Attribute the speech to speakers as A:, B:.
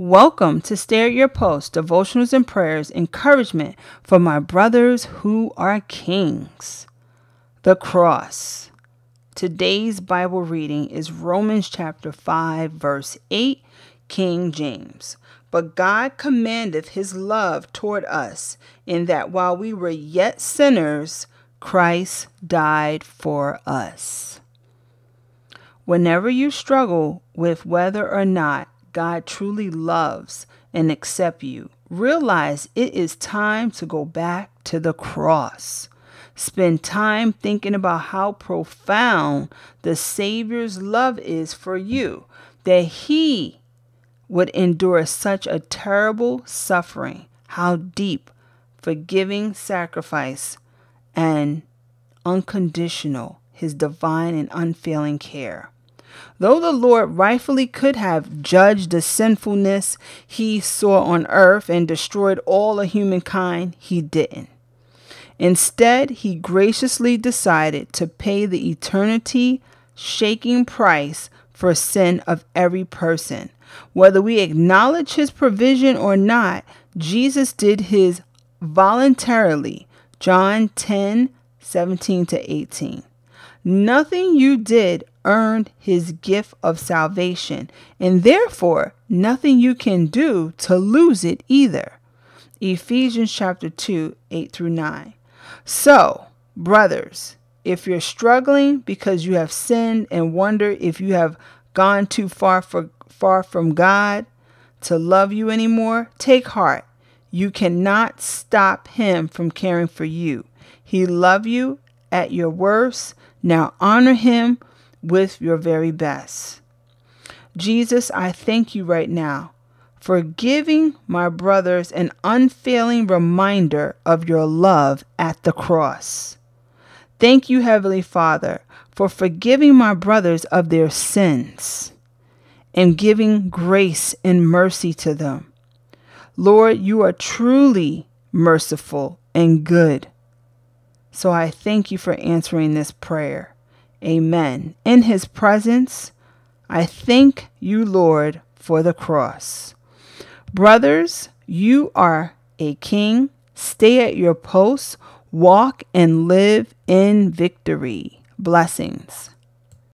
A: Welcome to Stay at Your Post, devotionals and prayers, encouragement for my brothers who are kings. The cross. Today's Bible reading is Romans chapter 5, verse 8, King James. But God commandeth his love toward us, in that while we were yet sinners, Christ died for us. Whenever you struggle with whether or not God truly loves and accepts you, realize it is time to go back to the cross. Spend time thinking about how profound the Savior's love is for you, that He would endure such a terrible suffering, how deep, forgiving sacrifice, and unconditional His divine and unfailing care. Though the Lord rightfully could have judged the sinfulness he saw on earth and destroyed all of humankind, he didn't. Instead, he graciously decided to pay the eternity shaking price for sin of every person. Whether we acknowledge his provision or not, Jesus did his voluntarily. John 10 17 to 18. Nothing you did earned his gift of salvation, and therefore nothing you can do to lose it either. Ephesians chapter 2, 8 through 9. So, brothers, if you're struggling because you have sinned and wonder if you have gone too far for, far from God to love you anymore, take heart. You cannot stop him from caring for you. He loves you at your worst. Now honor him with your very best. Jesus, I thank you right now for giving my brothers an unfailing reminder of your love at the cross. Thank you, Heavenly Father, for forgiving my brothers of their sins and giving grace and mercy to them. Lord, you are truly merciful and good. So I thank you for answering this prayer. Amen. In his presence, I thank you, Lord, for the cross. Brothers, you are a king. Stay at your post, walk and live in victory. Blessings.